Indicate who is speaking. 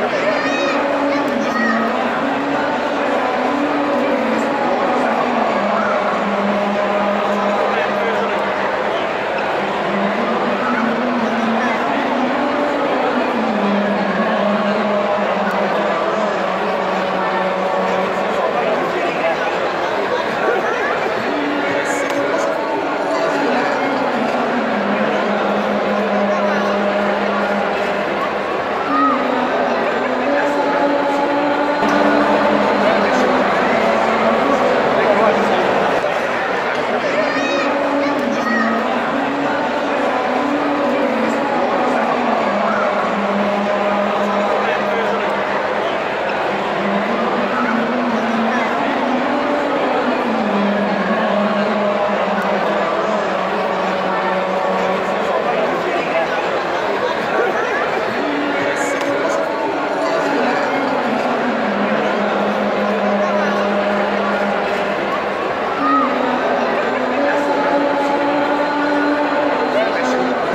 Speaker 1: Gracias.